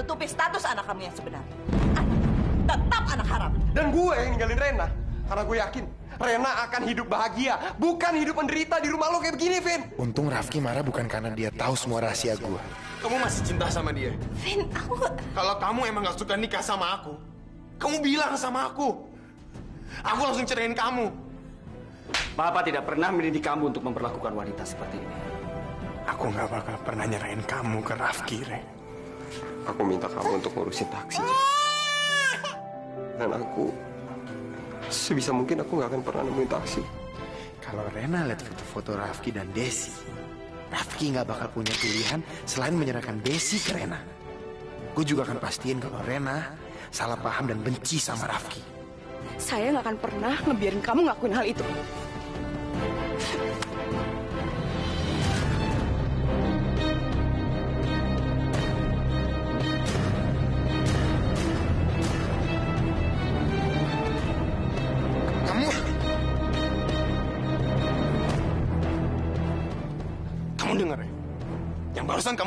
menutupi status anak kamu yang sebenarnya. Anak, tetap anak haram. Dan gue yang ninggalin Rena. Karena gue yakin Rena akan hidup bahagia. Bukan hidup menderita di rumah lo kayak begini, Vin. Untung Rafki marah bukan karena dia tahu semua rahasia gue. Kamu masih cinta sama dia? Vin, aku... Kalau kamu emang gak suka nikah sama aku, kamu bilang sama aku. Aku langsung ceraiin kamu. Bapak tidak pernah mendidik kamu untuk memperlakukan wanita seperti ini. Aku gak bakal pernah nyerahin kamu ke Rafki, Re. Aku minta kamu untuk ngurusin taksi. Dan aku... Sebisa mungkin aku gak akan pernah nemuin taksi. Kalau Rena lihat foto-foto Rafki dan Desi, Rafki nggak bakal punya pilihan selain menyerahkan Desi ke Rena. Gue juga akan pastiin kalau Rena salah paham dan benci sama Rafki. Saya nggak akan pernah ngebiarin kamu ngelakuin hal itu.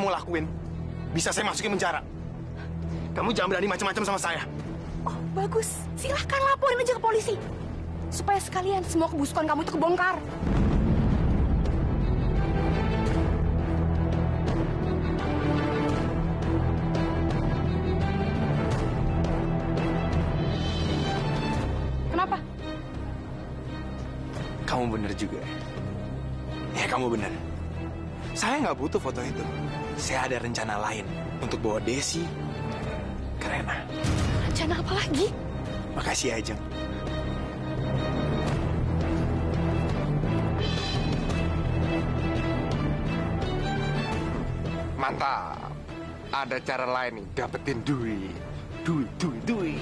Kamu lakuin, bisa saya masukin penjara. Kamu jangan berani macam-macam sama saya. Oh, bagus. Silahkan laporin aja ke polisi. Supaya sekalian semua kebusukan kamu itu kebongkar. Kenapa? Kamu bener juga. Ya kamu bener. Saya nggak butuh foto itu. Saya ada rencana lain untuk bawa Desi ke Rena. Rencana apa lagi? Makasih ya, Ajeng. Mantap. Ada cara lain nih, dapetin duit. Duit, duit, duit.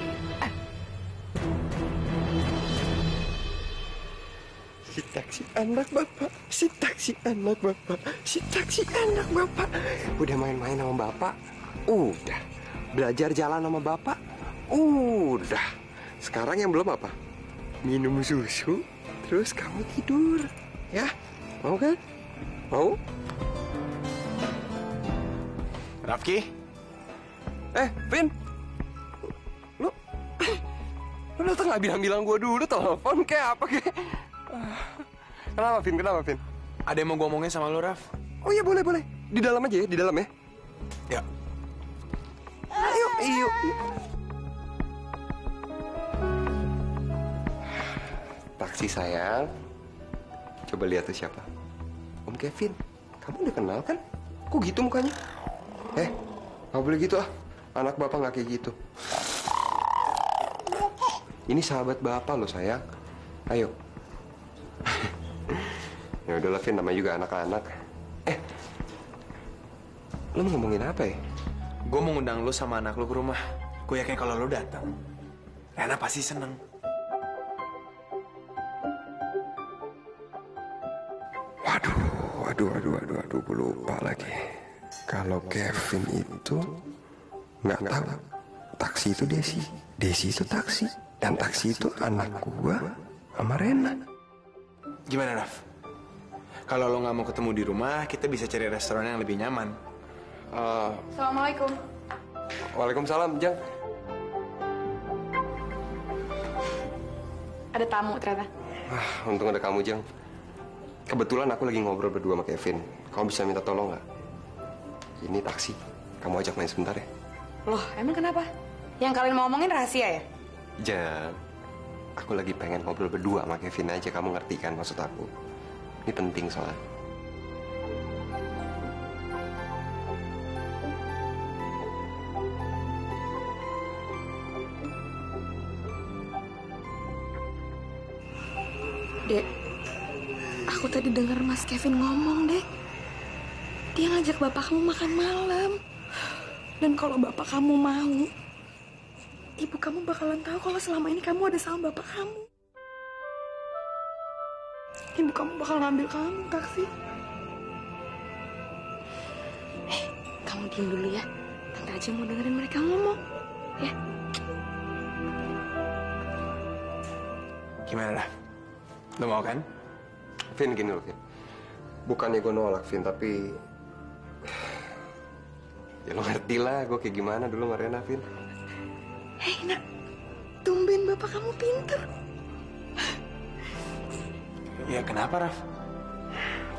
Taksi anak bapak, si taksi anak bapak, si taksi anak bapak. Udah main-main sama bapak? Udah. Belajar jalan sama bapak? Udah. Sekarang yang belum apa? Minum susu, terus kamu tidur. Ya? Mau kan? Mau? Rafki, Eh, Vin. Lu Lu datang nggak bilang-bilang gue dulu telepon kayak apa kayak. Kenapa, Vin? Kenapa, Vin? ada yang mau gue omongin sama lo, Raf? Oh iya, boleh, boleh. Di dalam aja ya, di dalam ya. Ya, Ayo, iyo. Taksi sayang. Coba lihat tuh siapa. Om Kevin. Kamu udah kenal kan? Kok gitu mukanya? Eh, nggak boleh gitu ah. Anak bapak nggak kayak gitu. Ini sahabat bapak loh sayang. Ayo. Ya udahlah Vin, namanya juga anak-anak. Eh, lo mau ngomongin apa ya? gue mau ngundang lo sama anak lo ke rumah. Gue yakin kalau lo datang, Rena pasti seneng. Waduh, waduh, waduh, waduh, waduh, gue lupa lagi. Kalau Kevin itu nggak tahu taksi itu Desi, Desi itu taksi, dan taksi itu anak gua sama Rena. Gimana, Raf? Kalau lo nggak mau ketemu di rumah, kita bisa cari restoran yang lebih nyaman. Eh, Assalamualaikum. Waalaikumsalam, Jang. Ada tamu ternyata. Ah, untung ada kamu, Jang. Kebetulan aku lagi ngobrol berdua sama Kevin. Kamu bisa minta tolong nggak? Ini taksi. Kamu ajak main sebentar ya. Loh, emang kenapa? Yang kalian mau omongin rahasia ya? Jang, aku lagi pengen ngobrol berdua sama Kevin aja. Kamu ngerti kan maksud aku? Ini penting soalnya. Dek, aku tadi dengar Mas Kevin ngomong, Dek. Dia ngajak bapak kamu makan malam. Dan kalau bapak kamu mau, ibu kamu bakalan tahu kalau selama ini kamu ada sama bapak kamu. Ibu kamu bakal ngambil kamu taksi. Eh, kamu diem dulu ya. Tante aja mau dengerin mereka ngomong. Ya. Gimana, Raf? Lo mau kan? Vin, gini loh, Vin. Bukannya gue nolak, Vin, tapi... Ya lo ngerti lah gue kayak gimana dulu sama Rena, Vin. Hei nak, tumben bapak kamu pinter. Ya kenapa, Raf?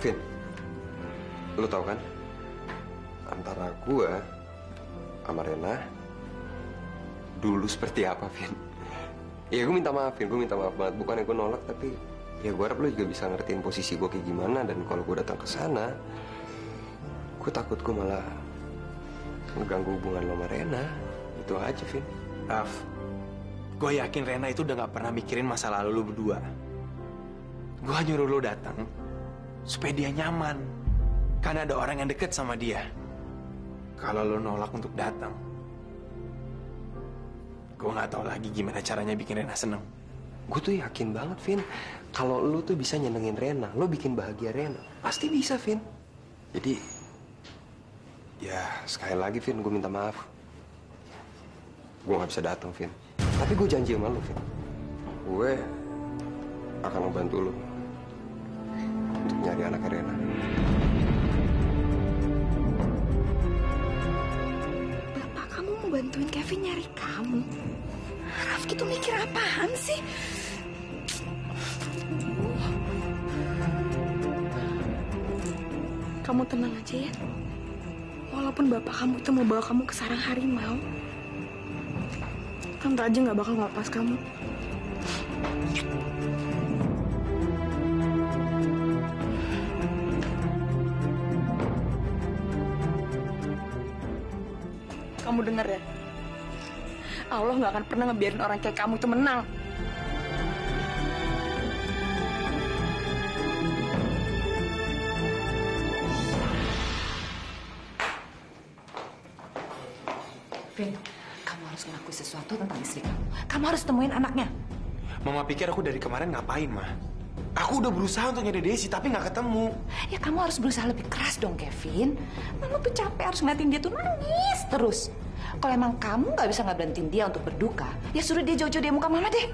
Vin, lo tau kan? Antara gue sama Rena dulu seperti apa, Vin? Ya gue minta maaf, Vin. Gue minta maaf banget. Bukannya gue nolak, tapi ya gue harap lo juga bisa ngertiin posisi gue kayak gimana. Dan kalau gue datang ke sana, gue takut gue malah mengganggu hubungan lo sama Rena. Itu aja, Vin. Raf, gue yakin Rena itu udah gak pernah mikirin masa lalu lu berdua. Gue nyuruh lu datang supaya dia nyaman. Karena ada orang yang deket sama dia. Kalau lu nolak untuk datang, gue nggak tahu lagi gimana caranya bikin Rena seneng. Gue tuh yakin banget, Vin. Kalau lu tuh bisa nyenengin Rena, lo bikin bahagia Rena. Pasti bisa, Vin. Jadi, ya sekali lagi, Vin, gue minta maaf. Gue gak bisa datang, Vin. Tapi gue janji sama lu, Vin. Gue akan ngebantu lu untuk nyari anak Rena. Bapak kamu mau bantuin Kevin nyari kamu. Rafki tuh mikir apaan sih? Kamu tenang aja ya. Walaupun bapak kamu itu mau bawa kamu ke sarang harimau, tante aja nggak bakal ngelepas kamu. Kamu denger ya? Allah nggak akan pernah ngebiarin orang kayak kamu itu menang. Vin, kamu harus ngelakuin sesuatu tentang istri kamu. Kamu harus temuin anaknya. Mama pikir aku dari kemarin ngapain, Ma? Aku udah berusaha untuk nyari Desi, tapi nggak ketemu. Ya kamu harus berusaha lebih keras dong, Kevin. Mama tuh capek harus ngeliatin dia tuh nangis terus. Kalau emang kamu nggak bisa berhentiin dia untuk berduka, ya suruh dia jauh-jauh dari muka mama deh.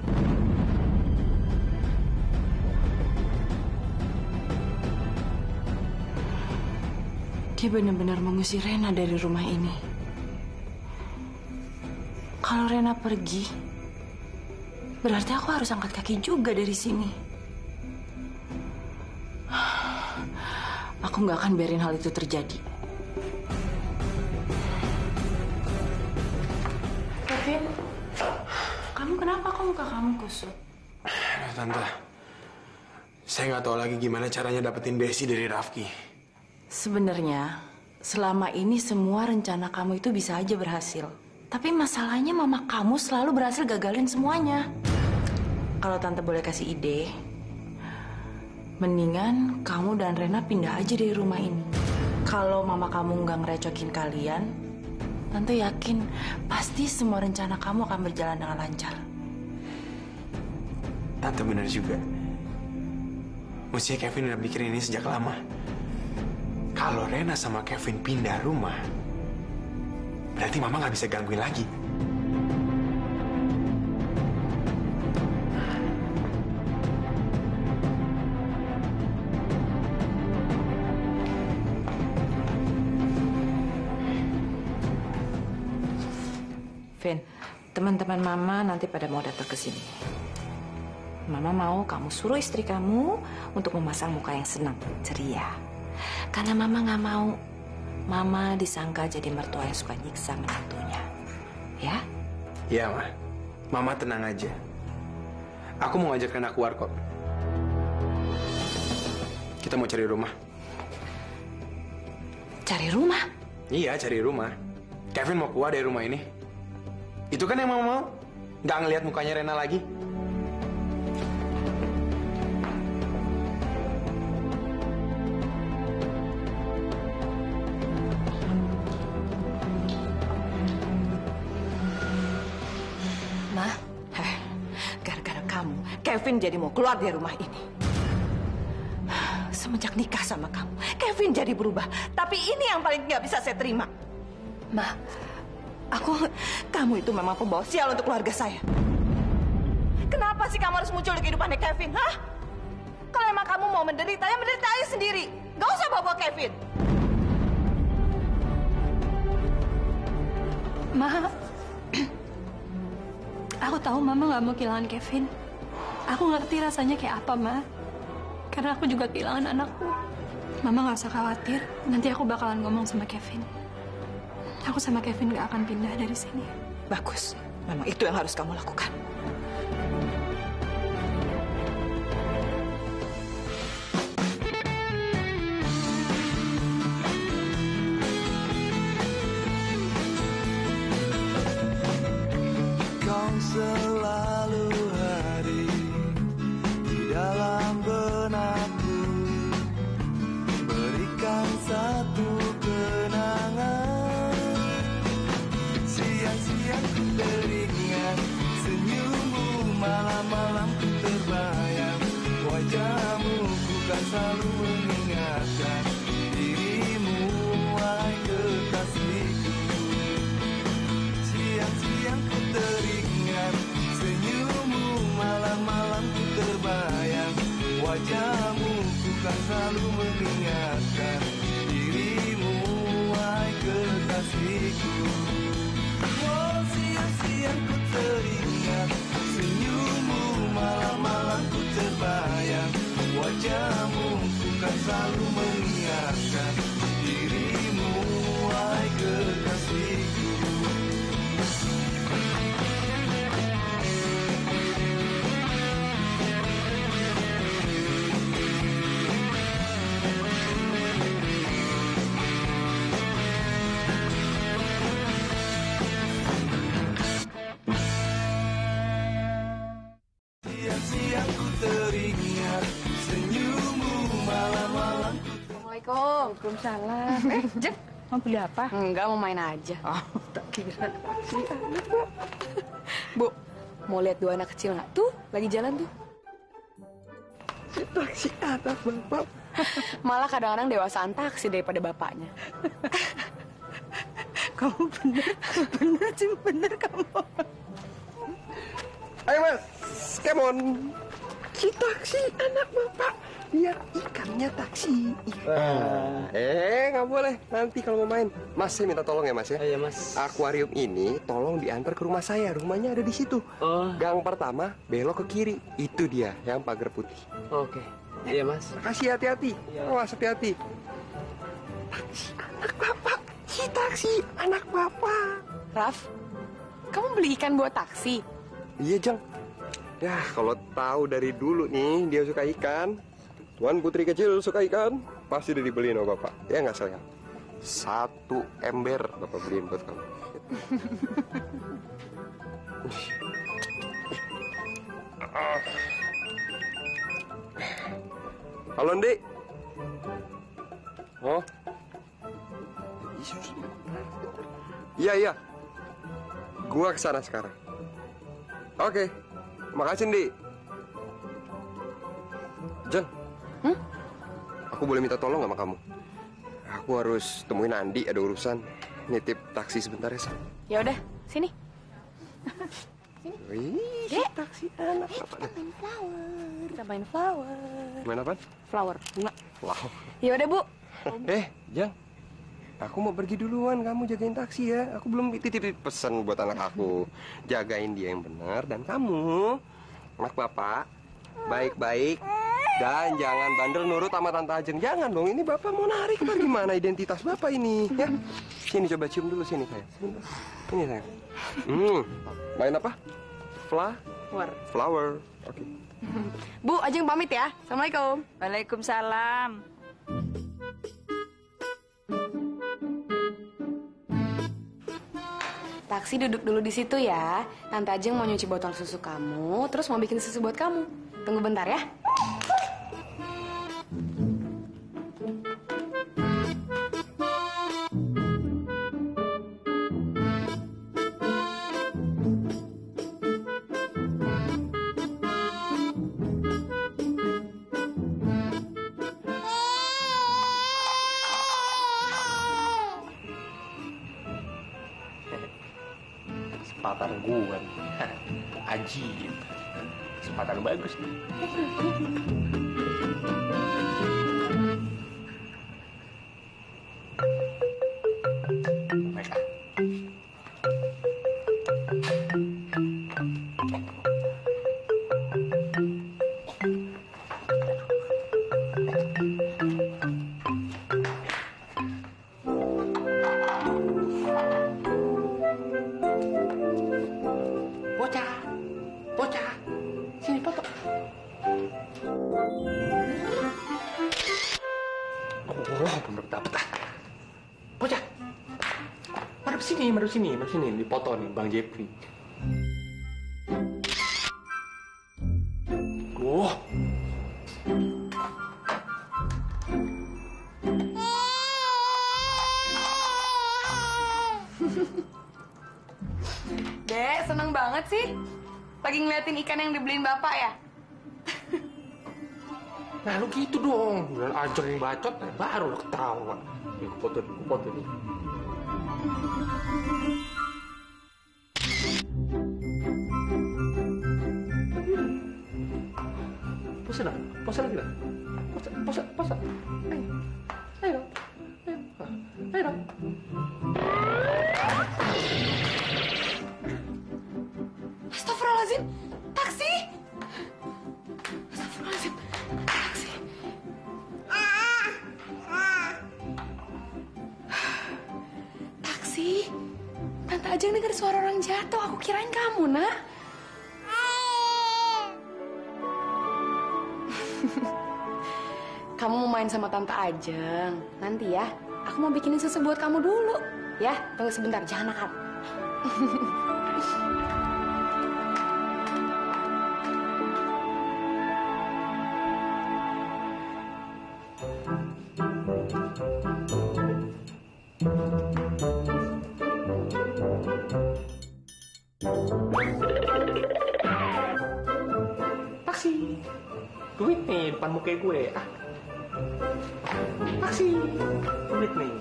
Dia benar-benar mengusir Rena dari rumah ini. Kalau Rena pergi, berarti aku harus angkat kaki juga dari sini. Aku nggak akan biarin hal itu terjadi. Muka kamu kusut? Tante, saya nggak tahu lagi gimana caranya dapetin Desi dari Rafki. Sebenarnya, selama ini semua rencana kamu itu bisa aja berhasil. Tapi masalahnya mama kamu selalu berhasil gagalin semuanya. Kalau tante boleh kasih ide, mendingan kamu dan Rena pindah aja dari rumah ini. Kalau mama kamu nggak ngerecokin kalian, tante yakin pasti semua rencana kamu akan berjalan dengan lancar. Tante bener juga. Mestinya Kevin udah mikirin ini sejak lama. Kalau Rena sama Kevin pindah rumah, berarti Mama nggak bisa gangguin lagi. Vin, teman-teman mama nanti pada mau datang ke sini. Mama mau kamu suruh istri kamu untuk memasang muka yang senang, ceria. Karena mama nggak mau mama disangka jadi mertua yang suka nyiksa menantunya. Ya? Iya, Ma. Mama tenang aja. Aku mau ngajak Rena keluar kok. Kita mau cari rumah. Cari rumah. Iya, cari rumah. Kevin mau keluar dari rumah ini. Itu kan yang Mama mau. Nggak ngelihat mukanya Rena lagi. Jadi mau keluar dari rumah ini. Semenjak nikah sama kamu, Kevin jadi berubah. Tapi ini yang paling nggak bisa saya terima. Ma, aku, kamu itu memang pembawa sial untuk keluarga saya. Kenapa sih kamu harus muncul di kehidupannya Kevin, hah? Kalau emang kamu mau menderita, ya menderita aja sendiri. Gak usah bawa-bawa Kevin. Ma, aku tahu Mama nggak mau kehilangan Kevin. Aku ngerti rasanya kayak apa, Ma. Karena aku juga kehilangan anakku. Mama nggak usah khawatir. Nanti aku bakalan ngomong sama Kevin. Aku sama Kevin nggak akan pindah dari sini. Bagus. Memang itu yang harus kamu lakukan. Ku kan Waalaikumsalam. Eh, Jack, mau beli apa? Enggak, mau main aja. Oh, tak kira. Bu, mau lihat dua anak kecil nggak? Tuh, lagi jalan tuh. Si taksi anak bapak. Malah kadang-kadang dewasaan taksi daripada bapaknya. Kamu bener, bener sih bener kamu. Ayo mas, come on. Si taksi anak bapak. Biar ikannya taksi. Ah, eh, nggak boleh. Nanti kalau mau main, Mas saya minta tolong ya Mas ya. Iya mas. Akuarium ini tolong diantar ke rumah saya. Rumahnya ada di situ. Oh, Gang pertama belok ke kiri. Itu dia yang pagar putih. oke. Iya mas. Makasih hati-hati. Awas hati-hati. Taksi anak bapak. Si taksi anak bapak. Raf, kamu beli ikan buat taksi? Iya, Jang. Ya, kalau tahu dari dulu nih dia suka ikan. Tuan putri kecil suka ikan, pasti udah dibeliin sama bapak. Ya nggak sayang? Satu ember bapak beliin buat kamu. Halo, Ndi. Oh. Iya, iya. Gua ke sana sekarang. Oke, makasih Ndi. Aku boleh minta tolong sama kamu? Aku harus temuin Andi, ada urusan. Nitip taksi sebentar ya, Sam. Ya udah, sini. Wih, si taksi anak apa nih? Kita main flower. Main apa? Flower, bunga. Wow. Ya udah, Bu. Eh, Jang. Aku mau pergi duluan, kamu jagain taksi ya. Aku belum titip pesan buat anak aku. Jagain dia yang benar dan kamu, anak bapak, baik-baik dan jangan bandel nurut sama tante Ajeng. Jangan dong, ini bapak mau narik apa gimana identitas bapak ini? Ya, sini coba cium dulu sini kayak. Ini sayang. Hmm, main apa? Fla? Flower. Flower. Oke. Bu, Ajeng pamit ya. Assalamualaikum. Waalaikumsalam. Taksi duduk dulu di situ ya. Tante Ajeng mau nyuci botol susu kamu, terus mau bikin susu buat kamu. Tunggu bentar ya. Kesempatan gue nih. Ajib. Kesempatan bagus nih. sini, madep sini. Di foto nih, Bang Jepri. Oh, Dek, seneng banget sih. Lagi ngeliatin ikan yang dibeliin bapak ya? Nah lu gitu dong, udah ajak yang bacot, baru lu ketawa. Nih, foto nih, foto nih. Tante aja yang denger suara orang jatuh. Aku kirain kamu, nak. kamu mau main sama tante Ajeng. Nanti ya, aku mau bikinin susu buat kamu dulu. Ya, tunggu sebentar, jangan nakal. Depan muka gue. Ah. Taksi. Duit nih.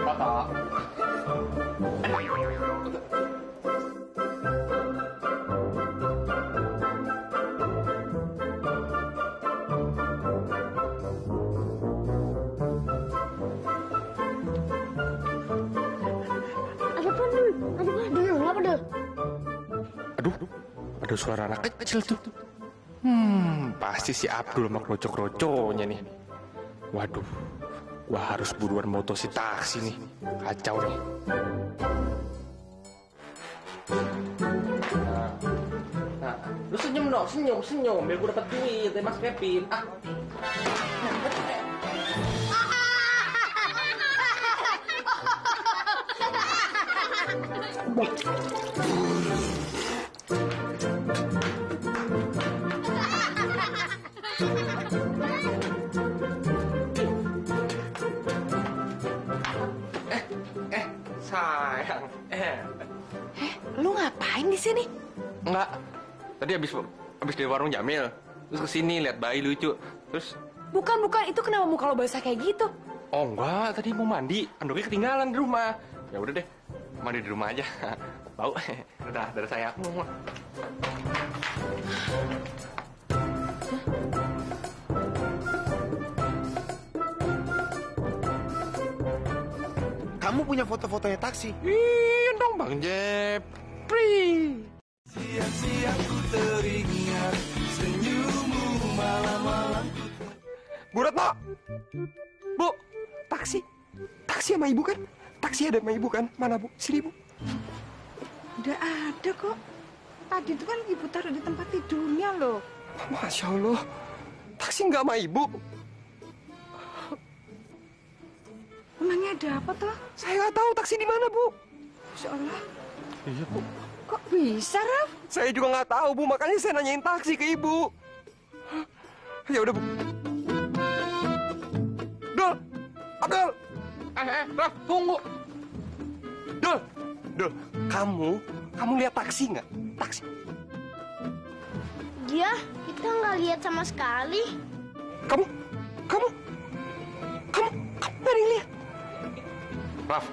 Foto. Ada apa dul? Ada apa dul? Apa dul? Aduh, ada suara anak kecil tuh. Pasti si Abdul sama kroco-kroconya nih. Waduh, gua harus buruan moto si taksi nih. Kacau nih. Nah, nah, lu senyum dong, senyum, senyum, biar gua dapat duit dari Mas Kevin. Ah, eh, di sini? enggak. Tadi habis habis dari warung Jamil, terus ke sini lihat bayi lucu, terus Bukan, bukan. Itu kenapa muka lo basah kayak gitu? Oh enggak, tadi mau mandi, anduknya ketinggalan di rumah. Ya udah deh, mandi di rumah aja. Bau. Udah, dari saya. Kamu punya foto-fotonya taksi? Iya dong Bang Jepri. Siang-siang ku teringat senyummu malam-malam Bu Retno! Bu, taksi. Taksi sama ibu kan? Taksi ada sama ibu kan? Mana bu? Sini bu. Udah ada kok. Tadi itu kan ibu taruh di tempat tidurnya loh. Masya Allah. Taksi nggak sama ibu. Emangnya ada apa toh? Saya nggak tahu taksi di mana bu. Masya Allah. Iya bu. Kok bisa, Raf? Saya juga nggak tahu bu, makanya saya nanyain taksi ke ibu. Ya udah bu. Dul, Abdul. Eh, eh, Raf, tunggu. Dul, Dul, kamu, kamu lihat taksi nggak? Taksi. Dia, kita nggak lihat sama sekali. Kamu, kamu, kamu, kamu nggak lihat. Raf,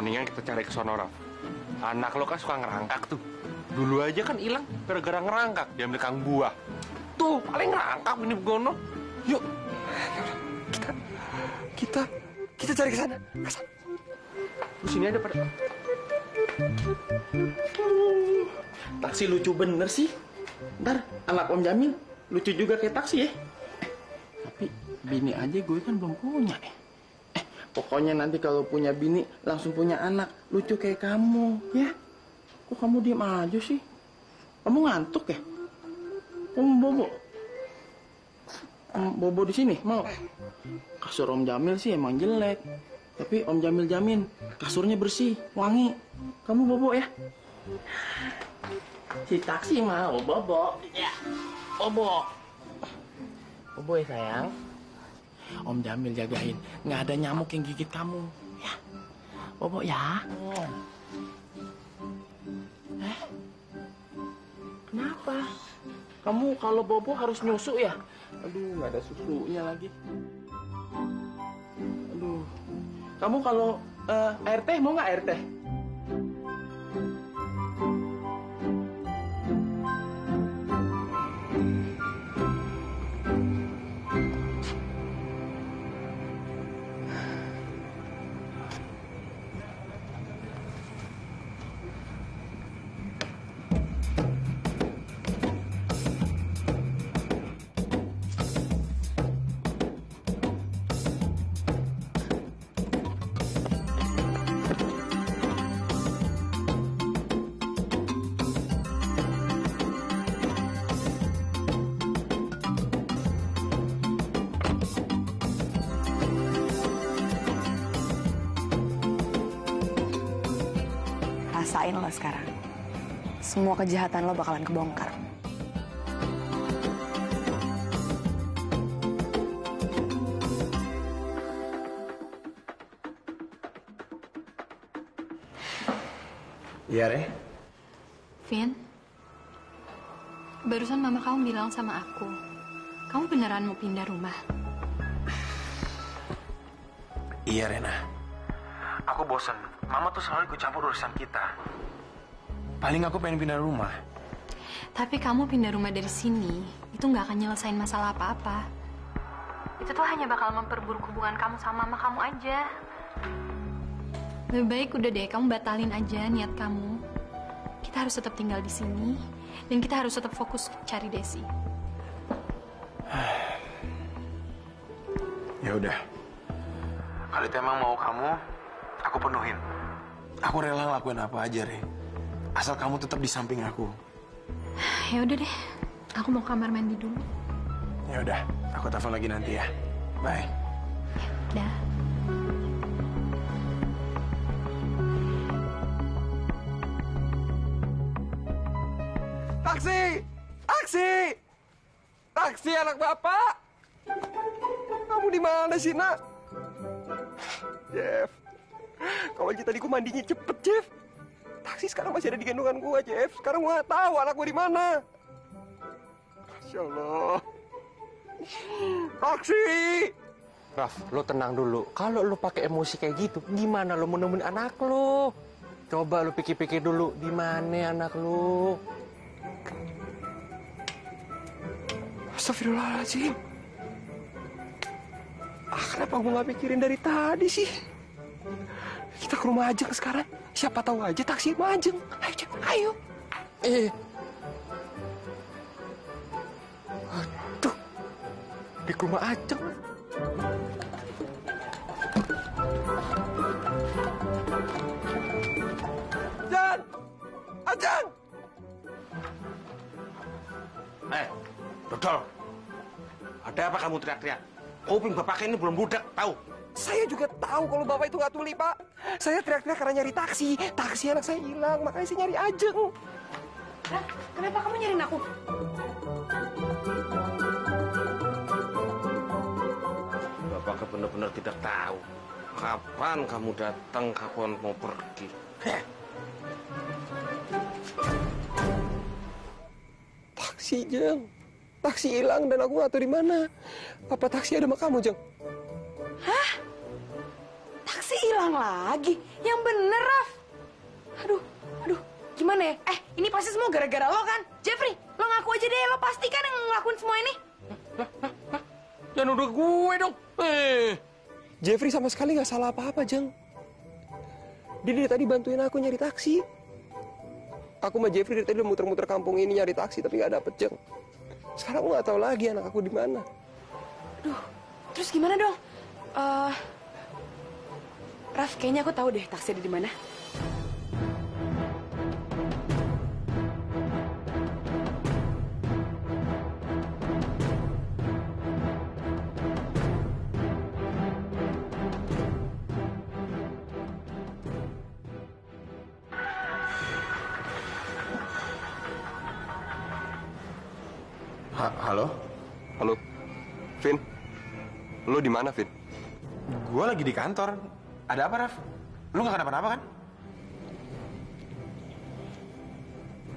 mendingan kita cari ke sono, Raf. Anak lo kan suka ngerangkak tuh. Dulu aja kan hilang gara-gara ngerangkak. Diambil kang buah. Tuh, paling ngerangkak ini begono. Yuk, kita, kita, kita cari ke sana. Ke sana. Sini ada pada... Taksi lucu bener sih. Ntar anak Om Jamil lucu juga kayak taksi ya. Tapi bini aja gue kan belum punya eh. Pokoknya nanti kalau punya bini langsung punya anak lucu kayak kamu, ya? Kok kamu diem aja sih? Kamu ngantuk ya? Kamu bobo? Hmm, bobo di sini mau? Kasur Om Jamil sih emang jelek, tapi Om Jamil jamin kasurnya bersih, wangi. Kamu bobo ya? Si taksi mau bobo. Ya, bobo. Bobo ya sayang. Om Jamil jagain, nggak ada nyamuk yang gigit kamu. Ya, bobo ya. Eh, kenapa? Kamu kalau bobo harus nyusu ya? Aduh, nggak ada susunya lagi. Aduh, kamu kalau eh, air teh mau nggak air teh? Rasain lo sekarang. Semua kejahatan lo bakalan kebongkar. Iya, Re. Vin, barusan mama kamu bilang sama aku, kamu beneran mau pindah rumah? Iya, Rena. Aku bosen. Mama tuh selalu ikut campur urusan kita. Paling aku pengen pindah rumah. Tapi kamu pindah rumah dari sini, itu nggak akan nyelesain masalah apa-apa. Itu tuh hanya bakal memperburuk hubungan kamu sama mama kamu aja. Lebih baik udah deh, kamu batalin aja niat kamu. Kita harus tetap tinggal di sini, dan kita harus tetap fokus cari Desi. Ya udah. Kalau itu emang mau kamu, aku penuhin. Aku rela ngelakuin apa aja, Re. Asal kamu tetap di samping aku. Ya udah deh, aku mau kamar mandi dulu. Ya udah, aku telepon lagi nanti ya. Bye. Dah. Taksi! Taksi! Taksi anak bapak! Kamu di mana sih, nak? Jeff, kalau aja tadi gua mandinya cepet, Jeff. Taksi sekarang masih ada di gendongan gua, Jeff. Sekarang gua nggak tahu anak gua di mana. Masya Allah. Taksi! Raf, lo tenang dulu. Kalau lo pakai emosi kayak gitu, gimana lo mau nemuin anak lo? Coba lo pikir-pikir dulu, di mana anak lo? Astagfirullahaladzim. Ah, kenapa gue gak pikirin dari tadi sih? Kita ke rumah Ajeng sekarang. Siapa tahu aja taksi Ajeng. Ayo, Jeng, ayo. Eh. Aduh. Di rumah Ajeng. Jan! Ajeng! Eh, Dodol. Ada apa kamu teriak-teriak? Kuping bapak ini belum budak, tahu? Saya juga tahu kalau bapak itu nggak tuli, Pak. Saya teriak-teriak karena nyari taksi. Taksi anak saya hilang, makanya saya nyari Ajeng. Kenapa kamu nyariin aku? Bapak benar-benar tidak tahu. Kapan kamu datang, kapan mau pergi. Heh. Taksi, Jeng. Taksi hilang dan aku nggak tahu di mana. Apa taksi ada sama kamu, Jeng? Hilang lagi? Yang bener, Raf. Aduh, aduh. Gimana ya? Eh, ini pasti semua gara-gara lo kan? Jeffrey, lo ngaku aja deh. Lo pasti kan yang ngelakuin semua ini. Jangan udah gue dong. Eh. Jeffrey sama sekali nggak salah apa-apa, Jeng. Dia dari tadi bantuin aku nyari taksi. Aku sama Jeffrey dari tadi udah muter-muter kampung ini nyari taksi tapi nggak dapet, Jeng. Sekarang aku nggak tahu lagi anak aku di mana. Terus gimana dong? Eh, Raf, kayaknya aku tahu deh taksi ada di mana. Ha- halo? Halo, Vin. Lo di mana, Vin? Gue lagi di kantor. Ada apa, Raf? Lu gak kenapa-napa kan?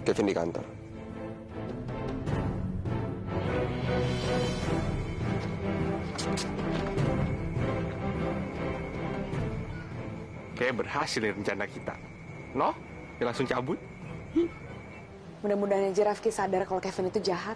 Kevin di kantor. Kayak berhasil nih rencana kita. No? Ya langsung cabut. Mudah-mudahan aja Rafki sadar kalau Kevin itu jahat.